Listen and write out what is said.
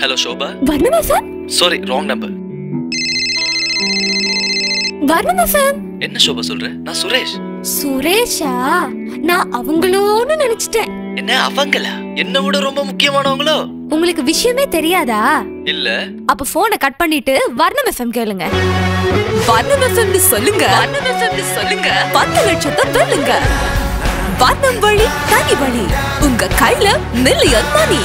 Hello Shobha வர்ணமா sir sorry wrong number Varnam sir என்ன ஷோபா சொல்ற? நான் சுரேஷ். சுரேஷா? நான் அவங்களோன்னு நினைச்சிட்டேன். என்ன அவங்களா? என்ன விட ரொம்ப முக்கியமானவங்களோ? உங்களுக்கு விஷயமே தெரியாதா? இல்ல. அப்ப போனை கட் பண்ணிட்டு வர்ணம் எஃப்எம் கேளுங்க. வர்ணம் எஃப்எம் சொல்லுங்க. வர்ணம் எஃப்எம் சொல்லுங்க. பத்து லட்சத்தை வெல்லுங்க வர்ணம் வழி தனி வழி. உங்க கையில மில்லியன் மணி